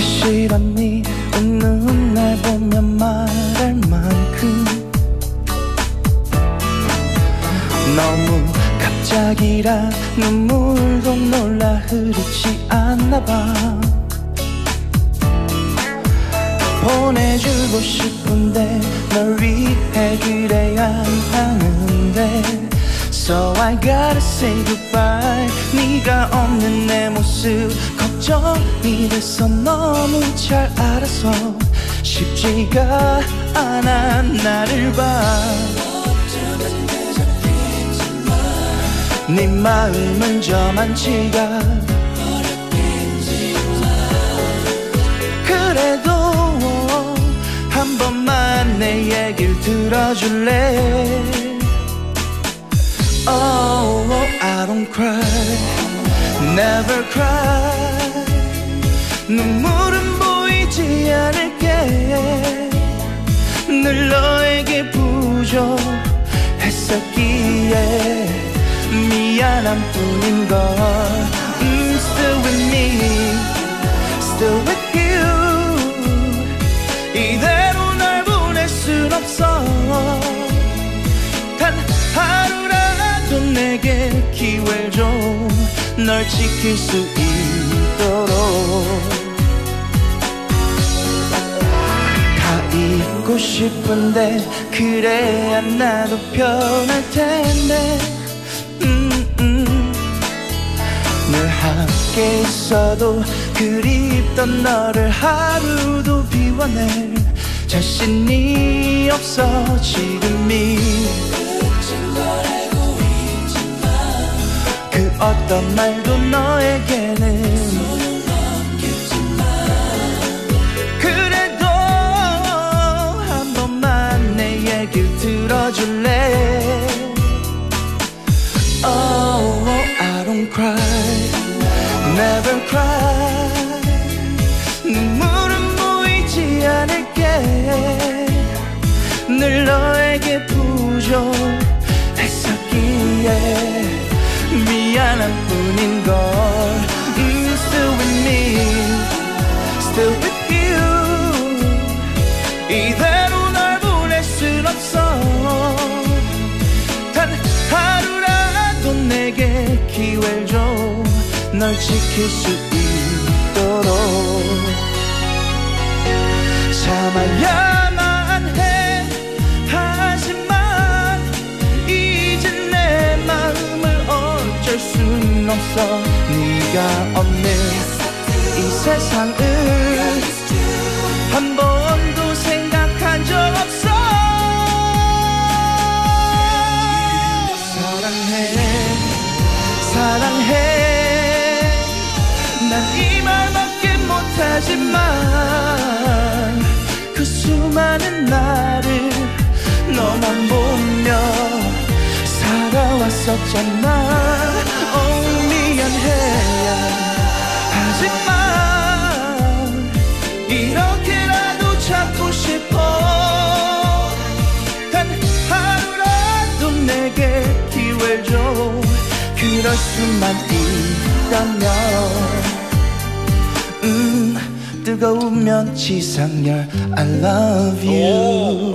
싫었니? 웃는 날 보면 말할 만큼 너무 갑자기라 눈물도 놀라 흐르지 않나 봐. 보내주고 싶은데 널 위해 그래야 하는데. So I gotta say goodbye. 네가 없는 내 모습 걱정이 돼서 너무 잘 알아서 쉽지가 않아 나를 봐 네 마음은 저만치가 그래도 한 번만 내 얘길 들어줄래 Oh, I don't cry, never cry. 눈물은 보이지 않을게. 늘 너에게 부족했었기에 미안한 뿐인 걸. Mm, still with me, still with you. 이대로 날 보낼 순 없어. 단 하루라도 내게 기회를 줘널 지킬 수 있도록 다 잊고 싶은데 그래야 나도 편할 텐데 늘 함께 있어도 그립던 너를 하루도 비워낼 자신이 없어 지금이 그 어떤 말도 너에게는 그래도 한 번만 내 얘길 들어줄래? Oh, I don't cry, never cry. 눈물은 보이지 않을게. 늘 너에게 부족했었기에 지킬 수 있도록. 참아야만 해. 하지만 이제 내 마음을 어쩔 순 없어. 네가 없는 이 세상을 한번 살아왔었잖아. Oh, 미안해 하지만 이렇게라도 찾고 싶어. 단 하루라도 내게 기회를 줘. 그럴 수만 있다면. 음 뜨거우면 지상열 I love you